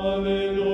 Alleluia.